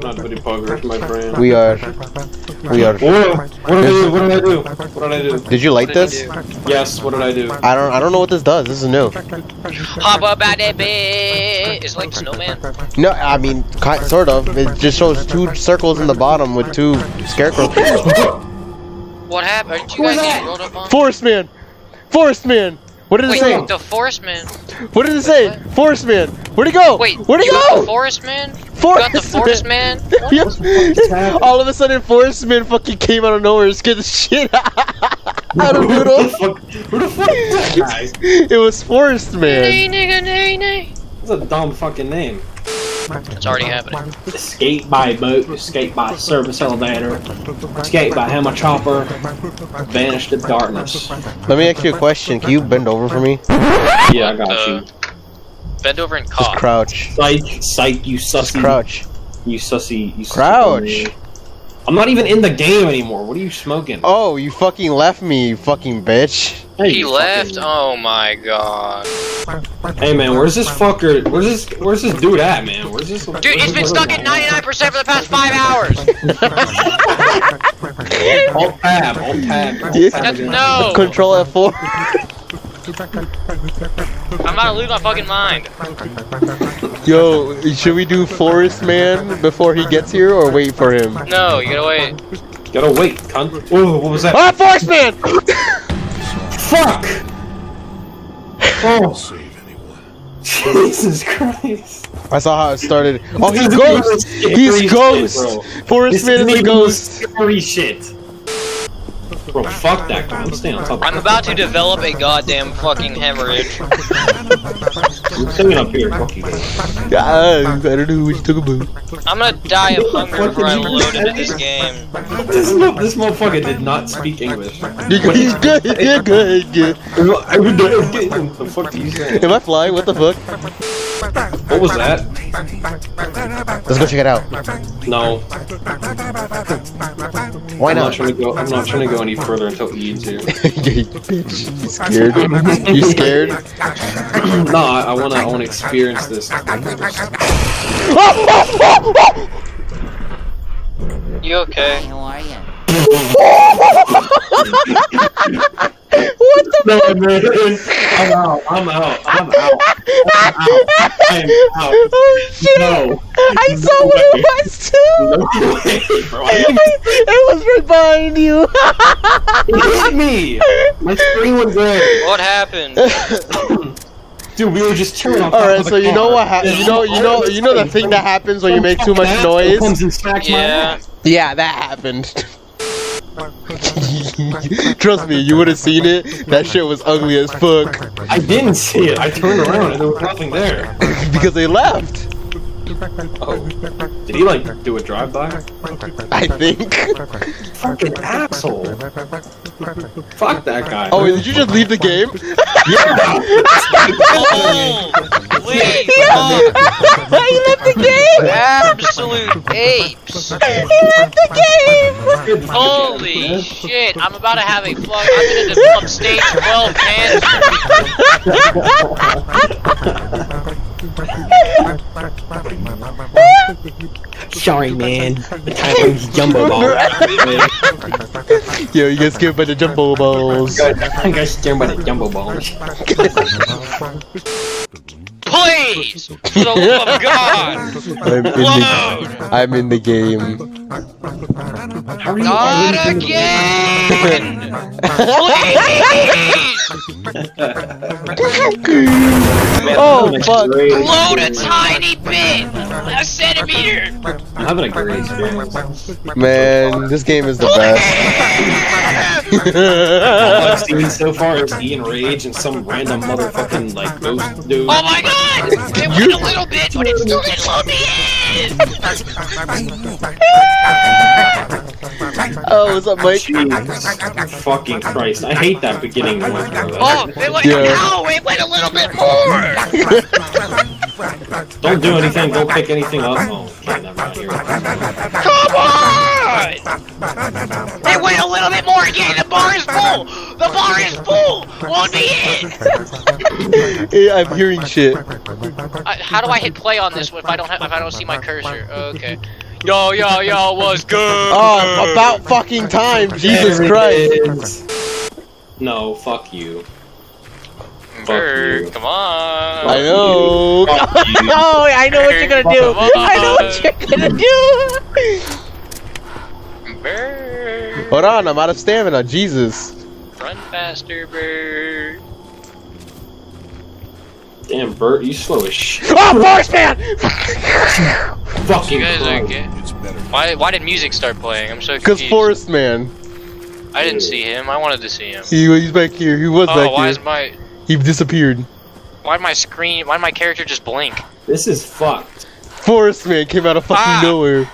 not Buddy Poggers, my friend. We are. We are. Whoa! What did I do? What did I do? What did I do? Did you like did this? you? Yes, what did I do? I don't. I don't know what this does. This is new. Hop up at that bit. It's like snowman. No, I mean, ki- sort of. It just shows two circles in the bottom with two scarecrows. What happened? Did you guys get rolled up on? Forest man, Forest man. What did it Wait, say? the forest man. What did it say? Forest man. Where'd he go? Wait, Where'd he you got the go? forest man? Forest You got the forest man? Yep. All of a sudden, Forest man fucking came out of nowhere and scared the shit out of Who the fuck? Who the fuck is that guy? It was Forest man. Nay, nigga, nay, nay. That's a dumb fucking name. It's already happening. Escape by boat, escape by service elevator, escape by hammer chopper, vanish to darkness. Let me ask you a question. Can you bend over for me? Yeah, I got Uh, you. Bend over and Just crouch. Psych, psych, you Just sussy. crouch. You sussy. You sussy Crouch. I'm not even in the game anymore. What are you smoking? Oh, you fucking left me, you fucking bitch. Hey, He left? fucking- Oh my god. Hey man, where's this fucker? Where's this? Where's this dude at, man? Where's this? Dude, it's been stuck at 99% for the past five hours. Alt tab, alt tab. Alt tab. No. Control F4. I'm about to lose my fucking mind. Yo, should we do Forest Man before he gets here or wait for him? No, you gotta wait. Gotta wait, cunt. Whoa, what was that? Ah, Forest Man! Fuck! Oh. Jesus Christ. I saw how it started. Oh, he's Ghost! He's Ghost! bro. Forest Man isn't a ghost! Scary shit. Bro, fuck that guy. I'm staying on top of I'm about to develop a goddamn fucking hemorrhage. I'm staying up here. Fuck you. Ah, I don't know what you talking about. I'm gonna die of hunger What before I did you load into this game. This, mo- this motherfucker did not speak English. You're he's good, you're good, good. What the fuck do you say? Am I flying? What the fuck? What was that? Let's go check it out. No. Why I'm not not? trying to go. I'm not trying to go any further until E two. you bitch. You scared? You scared? no, I, I wanna. I wanna experience this. You okay? How are you? what the No, man. I'm out. I'm out. I'm out. I'm out. I'm out. Oh shit! No. I No saw what way. it was too! No way, bro. I it was right behind you! It hit me! My screen was red. What happened? Dude, we were just chilling on top Alright, of the so you know what ha- you know you know you know the thing that happens when you make too much noise? comes and smacks my Yeah. Yeah, that happened. Trust me, you would have seen it. That shit was ugly as fuck. I didn't see it. I turned around and there was nothing there. because they left. Oh. Did he like do a drive-by? I think. Fucking asshole. Fuck that guy. Oh, wait, did you just leave the game? yeah! Oh, please, you left the game! Absolute apes! You left the game! Holy shit! I'm about to have a fuck. I'm gonna develop stage 12 cancer. Sorry, man. The time's jumbo ball. Yo, you get skipped by the jumbo balls. I got scared by the jumbo balls. Please! For the love of God! I'm in Load! the, I'm in the game. How are you Not already again! Please! Oh, fuck. Load a tiny bit! A centimeter! I'm having a great experience. Man, this game is the best. All I've seen so far is Ian Rage and some random motherfucking like ghost dude. Oh my god! It went a little bit, but it still didn't load me in! oh, what's up, Mike? Jesus fucking Christ. I hate that beginning one. Oh, it went, Yeah. no, it went a little bit more! Don't do anything, don't pick anything up. Oh, okay, never mind. Come on! It went a little bit more again! The bar is full! The bar is full! Won't be in! Yeah, I'm hearing shit. I, how do I hit play on this if I don't have, if I don't see my cursor? Okay. Yo, yo, yo, what's good? Oh, about fucking time, Jesus Christ. No, fuck you. Bird, you. come on. I know. Fuck you. oh, I know what you're gonna do. I know what you're gonna do. Bird. Hold on, I'm out of stamina. Jesus. Run faster, bird. Damn, Bert, you slow as shit. Oh, Force Man! Fucking You guys are Christ. good. Why, why did music start playing? I'm so confused. Because. Forest Man. I didn't see him. I wanted to see him. He, he's back here. He was Oh, back why here. is my He disappeared. why did my screen why did my character just blink? This is fucked. Forest Man came out of fucking Ah. nowhere.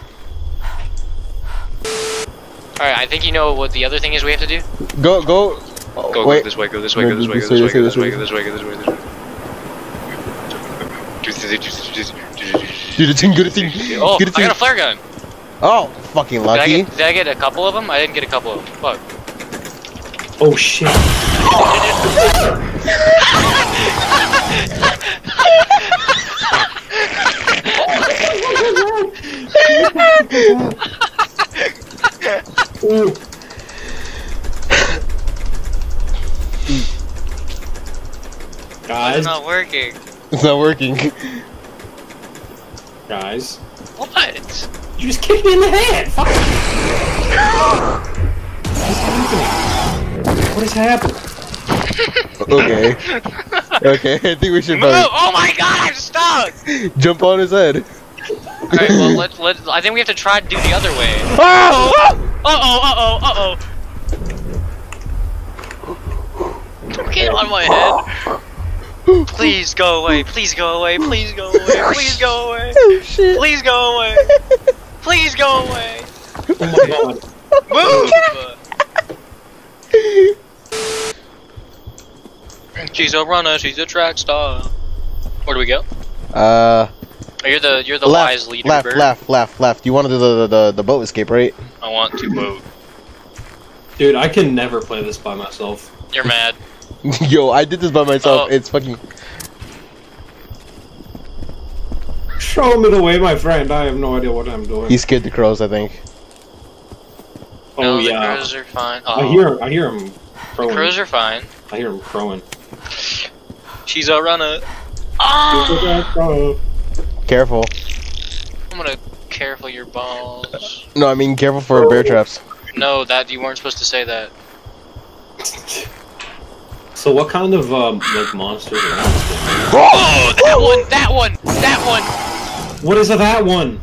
Alright, I think you know what the other thing is we have to do? Go, go. Oh, Go, wait. go this way, go this way, go this way, go this way, go this way, go this way, go this way, this way. Do the thing, do the thing. Oh, do I got a flare gun. Oh, fucking Did I, lucky. get, did I get a couple of them? I didn't get a couple of them. Fuck. Oh shit. Ooh. It's not working. It's not working. guys, What? you just kicked me in the head. Fuck. What is happening? What is happening? okay. Okay, I think we should Move! probably Oh my god, I'm stuck! jump on his head. Alright, well, let's, let's, I think we have to try to do the other way. Oh, uh oh, uh oh. Don't get on my head. Please go away, please go away, please go away, please go away, Oh shit. please go away, please go away. Oh my god. Move! She's a runner, she's a track star. Where do we go? Uh, Oh, you're the you're the left, wise leader, left, bird. left, left, left. You want to do the, the the boat escape, right? I want to vote. Dude, I can never play this by myself. You're mad. Yo, I did this by myself. Oh. It's fucking. Show me the way, my friend. I have no idea what I'm doing. He scared the crows, I think. oh no, the yeah. crows are fine. Oh, I hear I hear him the crowing. crows are fine. I hear him crowing. She's a runner. Ah! Oh. Careful. I'm gonna careful your balls. No, I mean careful for bear traps. No, that you weren't supposed to say that. So what kind of um like monsters are monsters? Oh, that one, that one, that one. What is that one?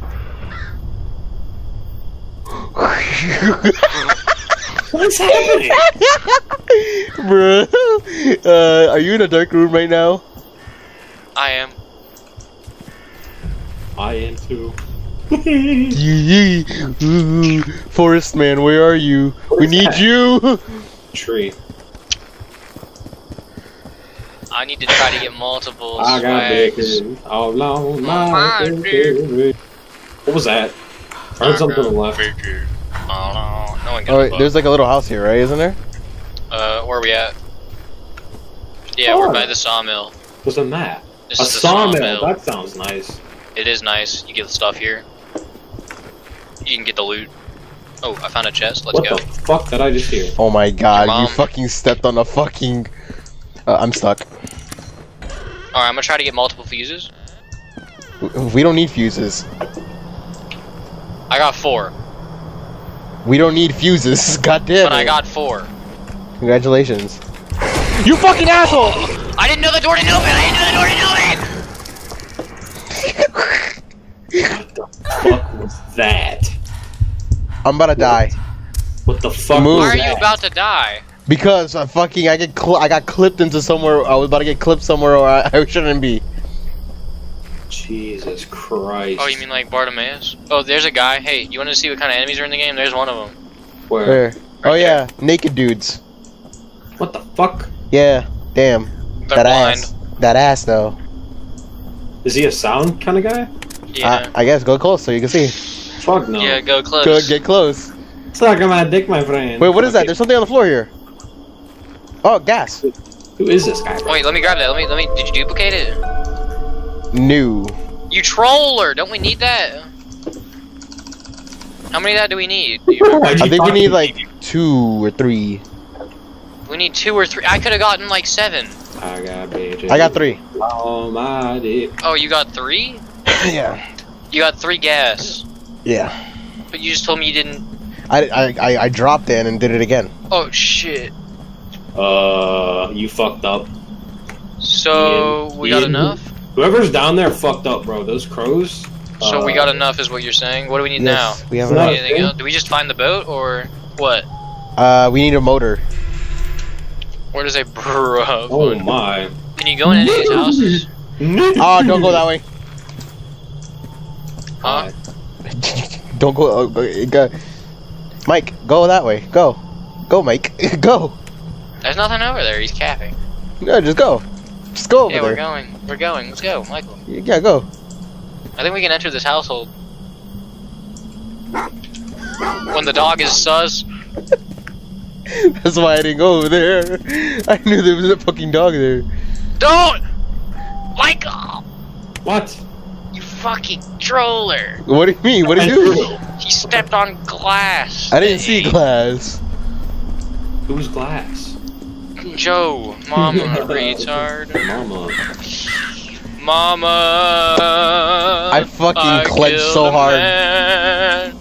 What's happening? Bruh. Uh, are you in a dark room right now? I am. I am too. Yee yee. Ooh. Forest man, where are you? we need that? you. Tree. I need to try to get multiple I got swags. bacon all along my My. What was that? I heard something on the left. Oh, no, no one got Oh, wait, there's like a little house here, right? Isn't there? Uh, where are we at? Yeah, Oh. we're by the sawmill. What's in that? This A sawmill. sawmill. That sounds nice. It is nice. You get the stuff here. You can get the loot. Oh, I found a chest. Let's what go. the fuck did I just hear? Oh my god, you fucking stepped on a fucking. Uh, I'm stuck. Alright, I'm gonna try to get multiple fuses. We don't need fuses. I got four, We don't need fuses. God damn but I got four. Congratulations. You fucking asshole! I didn't know the door didn't open! I didn't know the door didn't open! what the Fuck was that? I'm about to die What the fuck Move. Why are you about to die? because I fucking I get cl- I got clipped into somewhere. I was about to get clipped somewhere where I, I shouldn't be. Jesus Christ. Oh, you mean like Bartimaeus? Oh, there's a guy. Hey, you want to see what kind of enemies are in the game? There's one of them. Where? Where? Oh yeah, naked dudes. What the fuck? Yeah, damn. They're that blind. ass. That ass though. Is he a sound kind of guy? Yeah. I, I guess go close so you can see. Fuck no. yeah, go close. Go get close. Suck on my dick, my friend. Wait, what is that? There's something on the floor here. Oh, gas. Who is this guy? Wait, let me grab that. Let me. Let me. Did you duplicate it? New. You troller! Don't we need that? How many of that do we need? Do you remember? Why'd you I think we need like two or three. we need two or three. I could have gotten like seven. I got bitches. I got three. Oh my dick. Oh, you got three? yeah. You got three gas. Yeah. But you just told me you didn't. I, I, I, I dropped in and did it again. Oh shit. Uh, you fucked up. So Ian- we got Ian- enough. Whoever's down there fucked up, bro. Those crows. So we uh, got enough, is what you're saying. What do we need Yes, we have It's enough. Anything else? Do we just find the boat or what? Uh, we need a motor. Where does a bro? Oh my. Can you go in any of these houses? Oh, don't go that way. Huh? Don't go, uh, uh, go. Mike, go that way. Go. Go, Mike. go. There's nothing over there. He's capping. No, just go. Just go over Yeah, we're there. going. We're going. Let's go, Michael. Yeah, go. I think we can enter this household. When the dog is sus. That's why I didn't go over there. I knew there was a fucking dog there. Don't! Michael! What? You fucking troller! What do you mean? What did you do? He stepped on glass. I didn't see glass. Who's glass? Joe, mama, retard. Mama. Mama! I fucking I clenched so hard. man,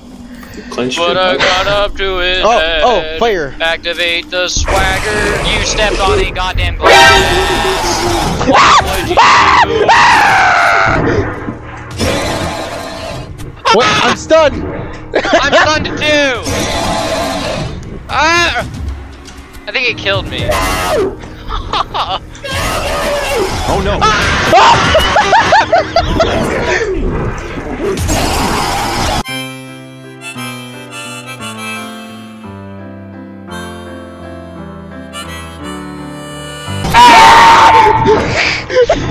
Clenched but I got up to it. Oh, oh, fire. Activate the swagger. You stepped on a goddamn glass. What'd you do? What? I'm stunned. I'm stunned too. Ah! I think it killed me. Oh no!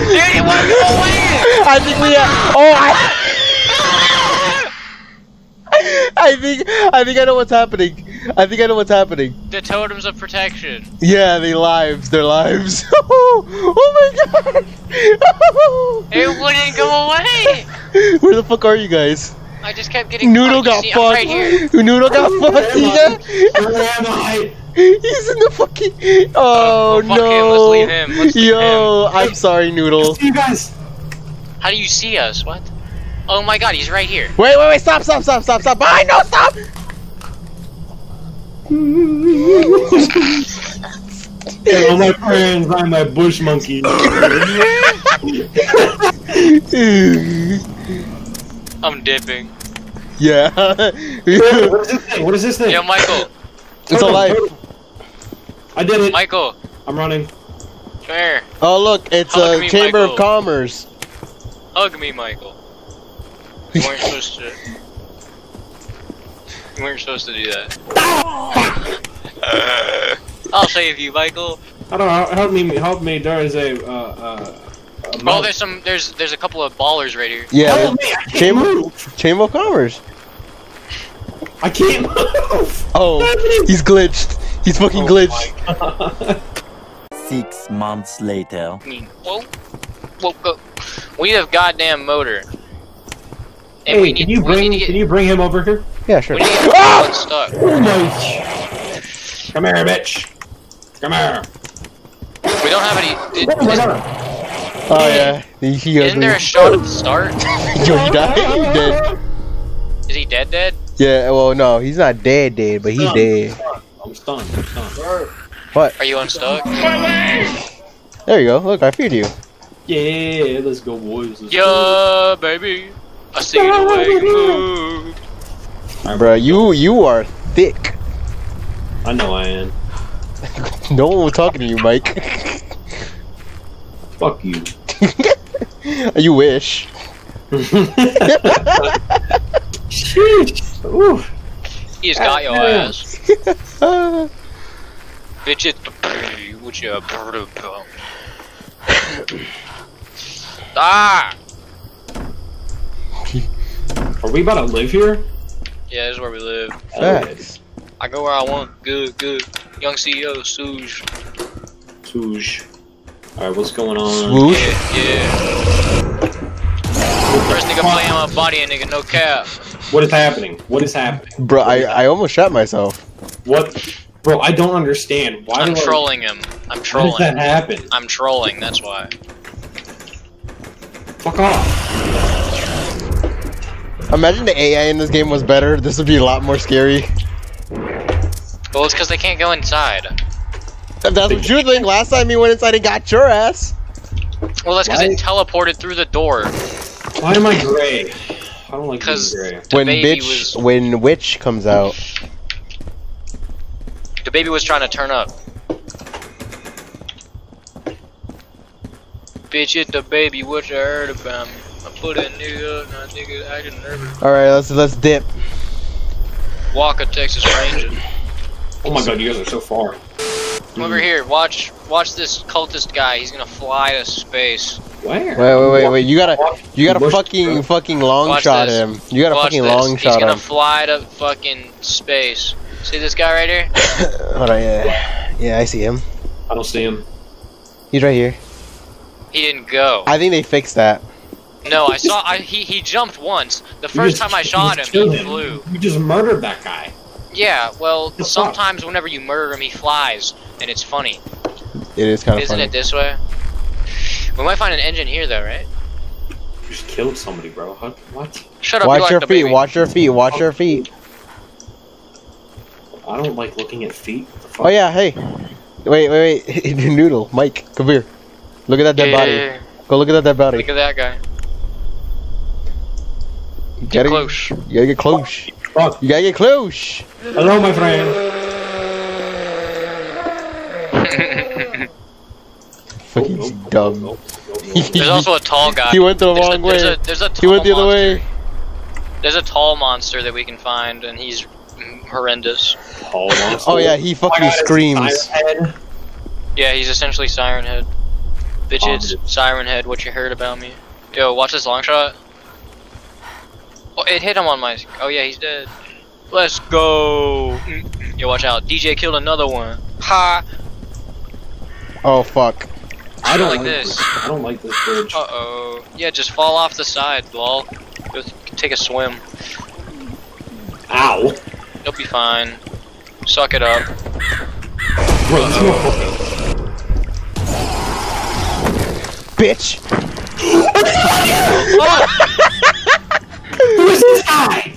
Dude, it won't go away! I think we. oh, I. I think I think I know what's happening. I think I know what's happening. The totems of protection. Yeah, they lives. Their lives. oh my god. It wouldn't go away! Where the fuck are you guys? I just kept getting Noodle got fucked. You see, fucked. right here. Noodle got fucked. Yeah. Where am I? He's in the fucking. Oh Oh, fuck no. him, let's leave him, let's leave Yo, I'm sorry, Noodle. See you guys. How do you see us? What? Oh my god, he's right here. Wait, wait, wait! Stop! Stop! Stop! Stop! Stop! Behind! No! Stop! Hello, my friends. I'm a bush monkey. I'm dipping. yeah. what is this thing? What is this thing? Yo, Michael. it's alive. I did it. Michael, I'm running. come here. Oh look, it's Hug a me, chamber Michael. of commerce. Hug me, Michael. You weren't supposed to. You weren't supposed to do that. I'll save you, Michael. I don't know. Help me. Help me. There is a. Uh, uh, a Oh, mouse. there's some. There's there's a couple of ballers right here. Yeah, Help me. Chamber move. chamber of commerce. I can't move. Oh, he's glitched. He's fucking glitched. Oh my Six months later. I mean, whoa, whoa, go. We have goddamn motor. And Hey, need, can you bring? need get, Can you bring him over here? Yeah, sure. we need to get Ah! Come here, bitch. Come here. We don't have any. Did, is, Oh yeah, he, he isn't there a shot at the start? Yo, he died. He's dead. Is he dead? Dead? Yeah, well, no, he's not dead, dead, but he's dead. I'm stunned. I'm stunned. What? Are you unstuck? There you go. Look, I feared you. Yeah, let's go, boys. Let's go. Yeah, baby. I see the way you move. Bro, you you are thick. I know I am. No one was talking to you, Mike. Fuck you. you wish. Sheesh. Ooh. He just got your Yeah. ass. Bitch, it with your Ah! Are we about to live here? Yeah, this is where we live. Facts. I go where I want. Good, good. Young CEO, Suge. Suge. Alright, what's going on? Swoosh. Yeah, yeah. First nigga playing my body, a nigga, no cap. What is happening? What is happening? Bro, I, I almost shot myself. What? Bro, I don't understand. Why I'm do I- trolling him. I'm trolling. How does trolling. that happen? I'm trolling. That's why. Fuck off. Imagine the AI in this game was better. This would be a lot more scary. Well, it's because they can't go inside. If that's what you think, last time you went inside and got your ass. Well, that's because Why- it teleported through the door. Why am I gray? I don't like being 'Cause- gray. When bitch, was- when witch comes out. The baby was trying to turn up. Bitch, it the baby. What you heard about me? I put a uh, nigga up, now nigga acting nervous. All right, let's let's dip. Walker, Texas Ranger. Oh my god, you guys are so far. Come over here. Watch, watch this cultist guy. He's gonna fly to space. Where? Wait, wait, wait, wait. You gotta, you gotta fucking, fucking long Watch shot this. him. You gotta Watch fucking this. long He's shot him. He's gonna him. fly to fucking space. See this guy right here? Hold on, yeah, yeah, I see him. I don't see him. He's right here. He didn't go. I think they fixed that. No, I saw. I, he he jumped once. The first just- time I shot him, just killed he flew. You just murdered that guy. Yeah, well, The sometimes whenever you murder him, he flies, and it's funny. It is kind of Isn't funny. it this way? We might find an engine here, though, right? You just killed somebody, bro. How, what? Shut up, Watch like your the feet. baby. Watch your feet. Watch your feet. I don't like looking at feet. The fuck? Oh yeah, hey. Wait, wait, wait. Noodle, Mike, come here. Look at that dead body. Yeah, Go look at that dead body. Look at that guy. You Get gotta, close. You gotta get close. Fuck. You gotta get close. Hello, my friend. Fucking Nope, nope, dumb. nope, nope, nope. There's also a tall guy. He went the There's a- wrong there's way. A, there's a He went the other way. There's a tall monster that we can find, and he's horrendous. Tall monster. Oh yeah, he Oh fucking God, screams. Yeah, he's essentially Siren Head. Bitch, Oh, it's. Siren Head. What you heard about me? Yo, watch this long shot. Oh, it hit him on my. Oh yeah, he's dead. Let's go. Yo, watch out. DJ killed another one. Ha. Oh fuck. I don't like like this. this. I don't like this bridge. Uh oh. Yeah, just fall off the side, lol. Go take a swim. Ow. You'll be fine. Suck it up. Bro, no. Bitch. Who is this guy?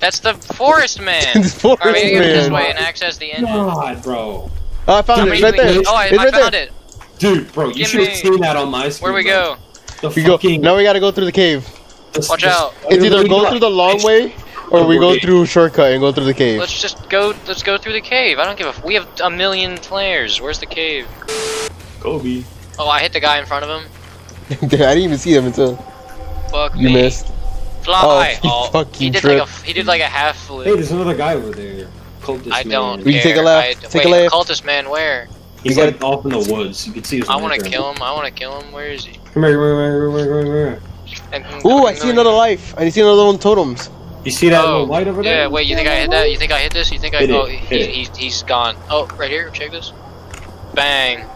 That's the forest man. This forest Alright, we gotta go this way and access the engine. God, bro. Oh, I found How it. It's right there. Oh, I, it's I right found there. it. Dude, bro, you Give should have seen that on my screen. Where we bro. go? The We go. Now we gotta go through the cave. the- Watch the out. It's either go through the long got- way or we go through shortcut and go through the cave. Let's just go. Let's go through the cave. I don't give a. F- we have a million flares. Where's the cave? Kobe. Oh, I hit the guy in front of him. I didn't even see him until Fuck you me. missed. Fly. Oh, oh you fucking he did like a. He did like a half Hey, there's another guy over there. Cultist I man. don't. We can take a left, I, take a left. cultist man, where? He's We like off in the woods. You can see his I want to kill him. I want to kill him. Where is he? Come here, come here, come here, come here, come here. And- Ooh, I see another life. I see another one totems. You see that Oh, little light over there? yeah. Wait, you think I hit that? You think I hit this? You think I? Hit it, oh, hit he, it. he's he's gone. Oh, right here. Check this. Bang.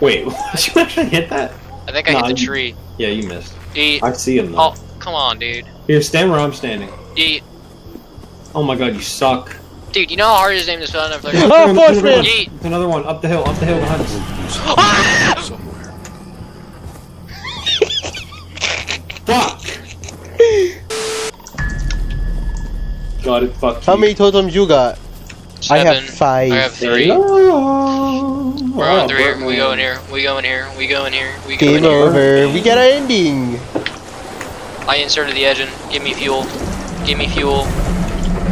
Wait, did you actually hit that? I think I Nah, hit the you- tree. Yeah, you missed. Eat. I see him though. Oh, come on, dude. Here, stand where I'm standing. Eat. Oh my god, you suck. Dude, you know how hard it is to name this villain? I've learned. Oh, There's Force Man! one. Yeet. There's another one up the hill, up the hill behind us. Ah! Fuck! Got it, fuck How you. many totems you got? I have five. I have three. Hello. We're Oh, on three. We go in here. We go in here. We go in here. We go Game in here. over. We got an ending. I inserted the engine. Give me fuel. Give me fuel.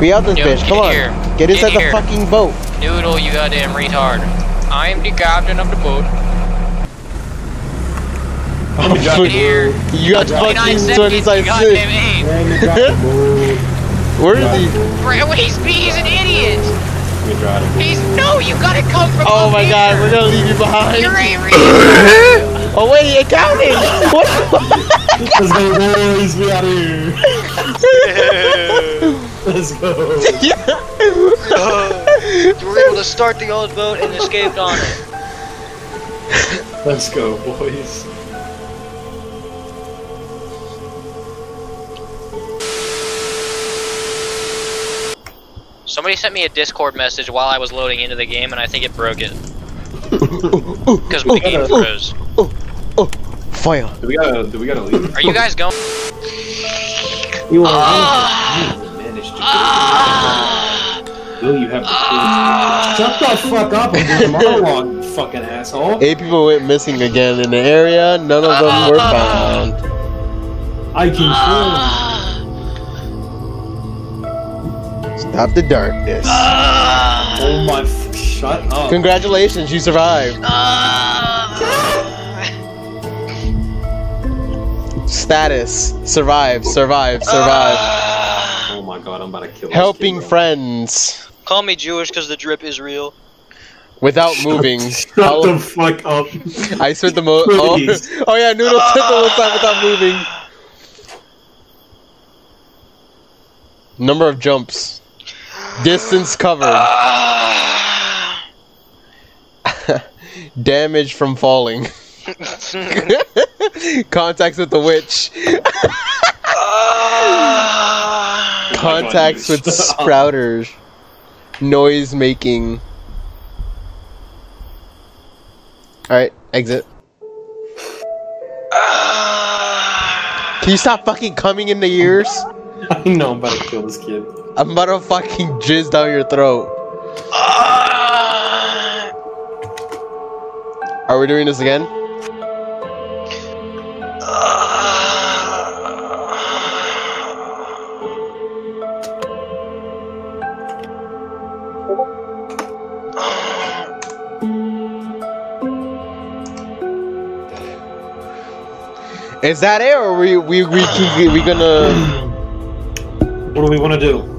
We out this Yo, bitch. Come in on. here. Get Get inside in the here. fucking boat. Noodle, you goddamn retard. I'm the captain of the boat. Let me drop Get here. You got 29 fucking seconds. You 25 goddamn six. aim. Let me drop the boat. Where is he? Bro, he's, he's an idiot. Let me drop the boat. He's no. You gotta come from. Oh my here. god, we're gonna leave you behind. You're a retard. Oh wait, it counted. What? Let's go, boys. We out of here. Let's go. Oh, you were able to start the old boat and escaped on it. Let's go, boys. Somebody sent me a Discord message while I was loading into the game, and I think it broke it. Because my game froze. Oh, fire. Do we gotta? Do we gotta leave? Are you guys going? You are. You managed to ah. do ah. it. Will you have the ah. Shut the fuck up and do the monologue, you fucking asshole. Eight people went missing again in the area. None of them were found. I can Stop the darkness. Oh my. F- shut up. Congratulations, you survived. Status: survive, survive, survive. Oh my god, I'm about to kill this Helping kid, friends Call me Jewish because the drip is real. without moving. Shut the fuck up. I spent the most. Oh, oh yeah, Noodle took the most time without moving. Number of jumps. Distance covered. Ah. Damage from falling. Contacts with the witch. Ah. Contacts with sprouters. Noise making. Alright, exit. Ah. Can you stop fucking coming in the ears? I know I'm about to kill this kid. I'm about to fucking jizz down your throat. Ah. Are we doing this again? Is that it, or we we we we, we gonna? What do we want to do?